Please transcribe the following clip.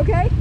okay?